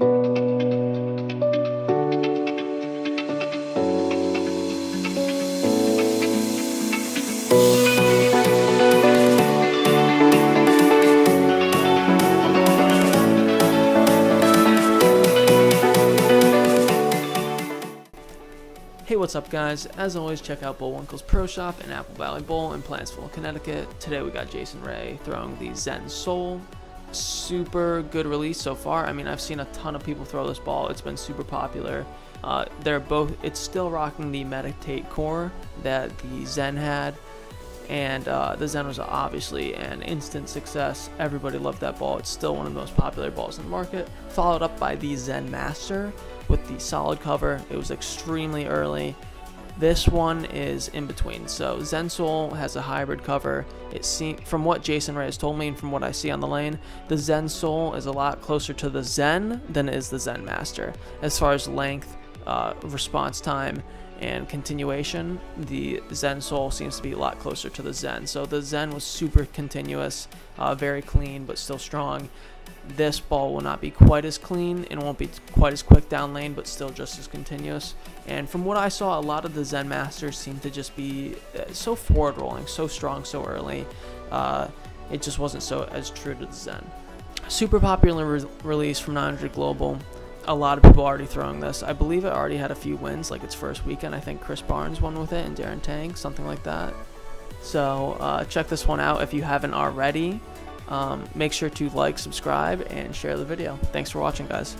Hey, what's up, guys? As always, check out Bullwinkle's Pro Shop in Apple Valley Bowl in Plantsville, Connecticut. Today, we got Jason Ray throwing the Zen Soul Super good release so far. I mean, I've seen a ton of people throw this ball. It's been super popular. Uh, they're both, it's still rocking the Meditate core that the Zen had. And uh, the Zen was obviously an instant success. Everybody loved that ball. It's still one of the most popular balls in the market. Followed up by the Zen Master with the solid cover. It was extremely early. This one is in between. So Zen Soul has a hybrid cover. It seems from what Jason Ray has told me and from what I see on the lane, the Zen Soul is a lot closer to the Zen than is the Zen Master as far as length uh, response time and continuation, the Zen Soul seems to be a lot closer to the Zen. So the Zen was super continuous, uh, very clean, but still strong. This ball will not be quite as clean and won't be quite as quick down lane, but still just as continuous. And from what I saw, a lot of the Zen Masters seem to just be uh, so forward rolling, so strong so early. Uh, it just wasn't so as true to the Zen. Super popular re release from 900 Global a lot of people are already throwing this. I believe it already had a few wins, like its first weekend. I think Chris Barnes won with it and Darren Tang, something like that. So uh, check this one out if you haven't already. Um, make sure to like, subscribe, and share the video. Thanks for watching, guys.